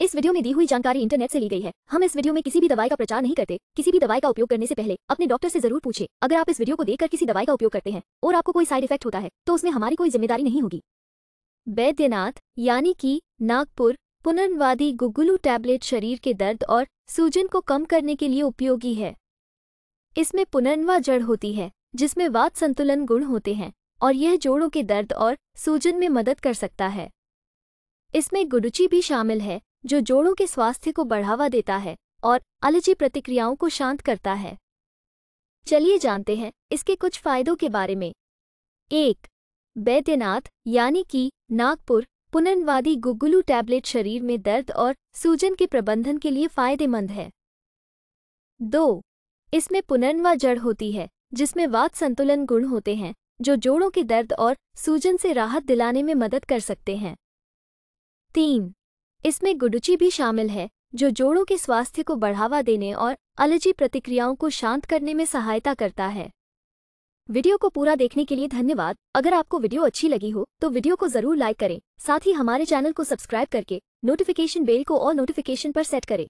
इस वीडियो में दी हुई जानकारी इंटरनेट से ली गई है। हम इस वीडियो में किसी भी दवाई का प्रचार नहीं करते। किसी भी दवाई का उपयोग करने से पहले अपने डॉक्टर से ज़रूर पूछे। अगर आप इस वीडियो को देखकर किसी दवाई का उपयोग करते हैं और आपको कोई साइड इफ़ेक्ट होता है तो उसमें हमारी कोई ज़िम्मेदारी नहीं होगी। बैद्यनाथ यानी कि नागपुर, पुनर्वादी गुगुलू टैबलेट शरीर के दर्द और सूजन को कम करने के लिए उपयोगी है। इसमें पुनर्वा जड़ होती है, जिसमें वात संतुलन गुण होते हैं और यह जोड़ों के दर्द और सूजन में मदद कर सकता है। इसमें गुडुची भी शामिल है जो जोड़ों के स्वास्थ्य को बढ़ावा देता है और अलर्जी प्रतिक्रियाओं को शांत करता है। चलिए जानते हैं इसके कुछ फायदों के बारे में। एक, बैद्यनाथ, यानी कि नागपुर, पुनर्वादी गुगुलू टैबलेट शरीर में दर्द और सूजन के प्रबंधन के लिए फ़ायदेमंद है। दो, इसमें पुनर्वा जड़ होती है, जिसमें वात संतुलन गुण होते हैं, जो जोड़ों के दर्द और सूजन से राहत दिलाने में मदद कर सकते हैं। तीन इसमें गुडुची भी शामिल है, जो जोड़ों के स्वास्थ्य को बढ़ावा देने और अलर्जी प्रतिक्रियाओं को शांत करने में सहायता करता है। वीडियो को पूरा देखने के लिए धन्यवाद। अगर आपको वीडियो अच्छी लगी हो तो वीडियो को ज़रूर लाइक करें। साथ ही हमारे चैनल को सब्सक्राइब करके नोटिफिकेशन बेल को और नोटिफिकेशन पर सेट करें।